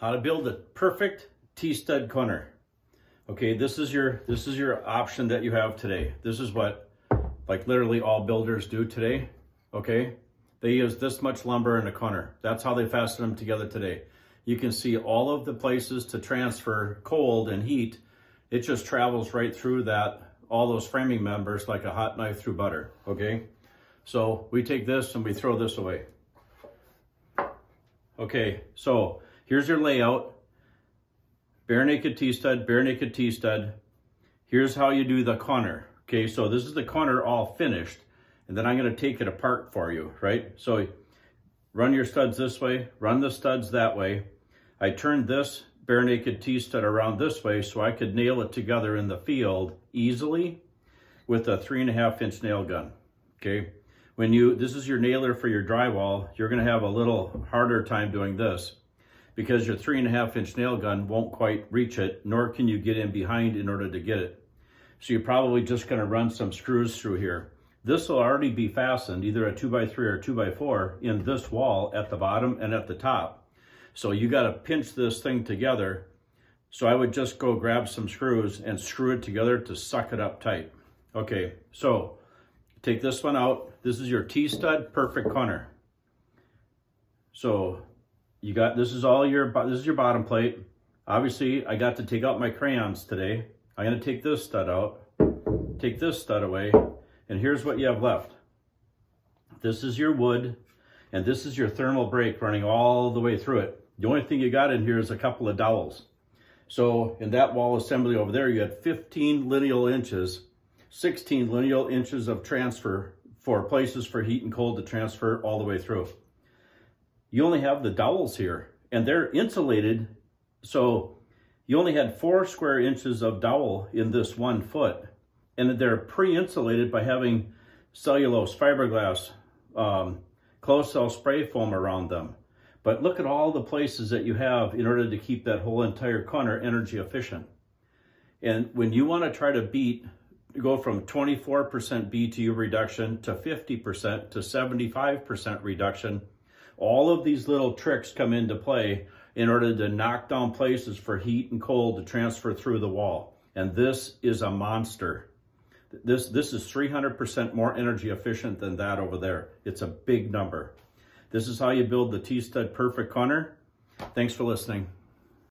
how to build a perfect T-stud corner. Okay, this is your this is your option that you have today. This is what like literally all builders do today. Okay, they use this much lumber in a corner. That's how they fasten them together today. You can see all of the places to transfer cold and heat. It just travels right through that all those framing members like a hot knife through butter. Okay, so we take this and we throw this away. Okay, so here's your layout. Bare naked T-stud, bare naked T-stud. Here's how you do the corner. Okay, so this is the corner all finished. And then I'm gonna take it apart for you, right? So run your studs this way, run the studs that way. I turned this bare naked T-stud around this way so I could nail it together in the field easily with a three and a half inch nail gun, okay? When you, this is your nailer for your drywall, you're gonna have a little harder time doing this because your three and a half inch nail gun won't quite reach it, nor can you get in behind in order to get it. So you're probably just gonna run some screws through here. This will already be fastened, either a two by three or two by four in this wall at the bottom and at the top. So you gotta pinch this thing together. So I would just go grab some screws and screw it together to suck it up tight. Okay, so Take this one out. This is your T-stud perfect corner. So you got, this is all your, this is your bottom plate. Obviously, I got to take out my crayons today. I'm gonna take this stud out, take this stud away, and here's what you have left. This is your wood, and this is your thermal break running all the way through it. The only thing you got in here is a couple of dowels. So in that wall assembly over there, you had 15 lineal inches 16 lineal inches of transfer for places for heat and cold to transfer all the way through. You only have the dowels here and they're insulated. So you only had four square inches of dowel in this one foot and they're pre-insulated by having cellulose, fiberglass, um, closed cell spray foam around them. But look at all the places that you have in order to keep that whole entire corner energy efficient. And when you want to try to beat go from 24% BTU reduction to 50% to 75% reduction. All of these little tricks come into play in order to knock down places for heat and cold to transfer through the wall. And this is a monster. This, this is 300% more energy efficient than that over there. It's a big number. This is how you build the T-Stud Perfect Corner. Thanks for listening.